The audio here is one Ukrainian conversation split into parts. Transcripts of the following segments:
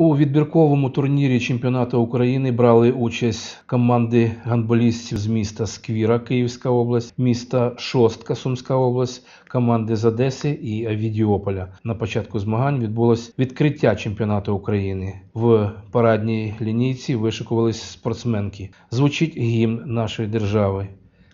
У відбірковому турнірі чемпіонату України брали участь команди гандболістів з міста Сквіра, Київська область, міста Шостка, Сумська область, команди з Одеси і Авідіополя. На початку змагань відбулось відкриття чемпіонату України. В парадній лінійці вишикувались спортсменки. Звучить гімн нашої держави.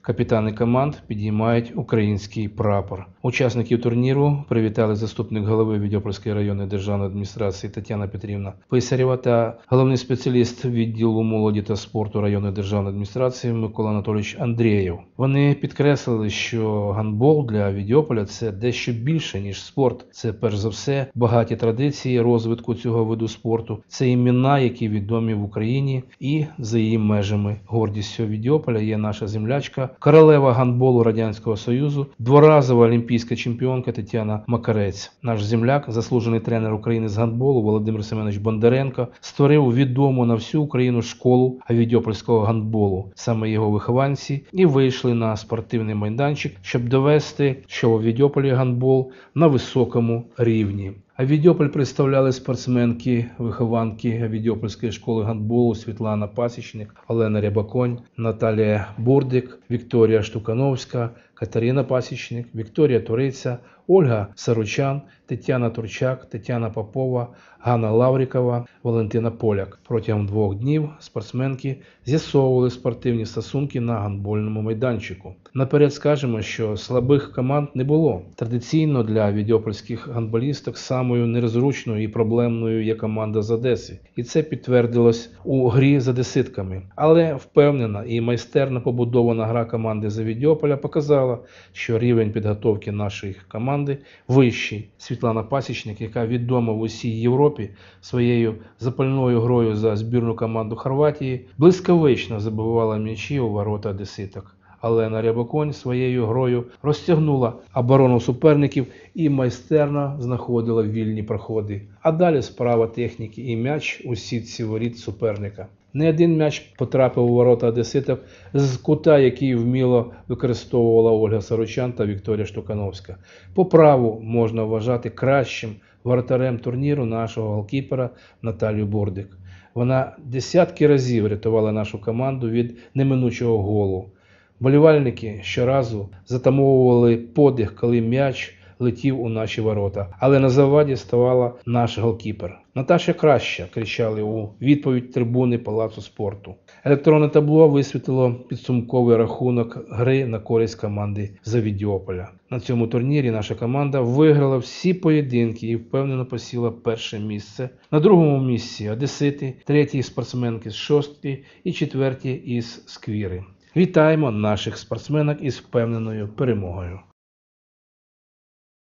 Капітани команд підіймають український прапор. Учасників турніру привітали заступник голови Відьопольської районної державної адміністрації Тетяна Петрівна Писарєва та головний спеціаліст відділу молоді та спорту районної державної адміністрації Микола Анатолійович Андрієв. Вони підкреслили, що гандбол для Відьополя це дещо більше ніж спорт. Це перш за все багаті традиції розвитку цього виду спорту. Це імена, які відомі в Україні і за її межами. Гордістю Відьополя є наша землячка, королева гандболу Радянського Союзу, дворазова олімпійська чемпіонка Тетяна Макарець. Наш земляк, заслужений тренер України з гандболу Володимир Семенович Бондаренко, створив відому на всю Україну школу авідьопольського гандболу. Саме його вихованці і вийшли на спортивний майданчик, щоб довести, що у Відьополі гандбол на високому рівні. Авідьополь представляли спортсменки, вихованки Авідіопольської школи гандболу Світлана Пасічник, Олена Рябаконь, Наталія Бурдик, Вікторія Штукановська, Катерина Пасічник, Вікторія Туриця, Ольга Саручан, Тетяна Турчак, Тетяна Попова, Ганна Лаврікова, Валентина Поляк. Протягом двох днів спортсменки з'ясовували спортивні стосунки на гандбольному майданчику. Наперед скажемо, що слабих команд не було. Традиційно для відьопольських гандболісток самою нерозручною і проблемною є команда з Одеси, і це підтвердилось у грі з одеситками. Але впевнена і майстерно побудована гра команди з Відьополя показала, що рівень підготовки нашої команди вищий. Світлана Пасічник, яка відома в усій Європі своєю запальною грою за збірну команду Хорватії, блискавично забивала м'ячі у ворота одеситок. Олена Рябоконь своєю грою розтягнула оборону суперників і майстерно знаходила вільні проходи. А далі справа техніки і м'яч у сітці воріт суперника. Не один м'яч потрапив у ворота одеситок з кута, який вміло використовувала Ольга Саручан та Вікторія Штукановська. По праву можна вважати кращим воротарем турніру нашого голкіпера Наталію Бурдик. Вона десятки разів рятувала нашу команду від неминучого голу. Болівальники щоразу затамовували подих, коли м'яч летів у наші ворота, але на заваді ставала наш голкіпер. Наташа краща, кричали у відповідь трибуни палацу спорту. Електронне табло висвітлило підсумковий рахунок гри на користь команди Завідіополя. На цьому турнірі наша команда виграла всі поєдинки і впевнено посіла перше місце. На другому місці Одесити, третій спортсменки з шостки і четверті із сквіри. Вітаємо наших спортсменок із впевненою перемогою.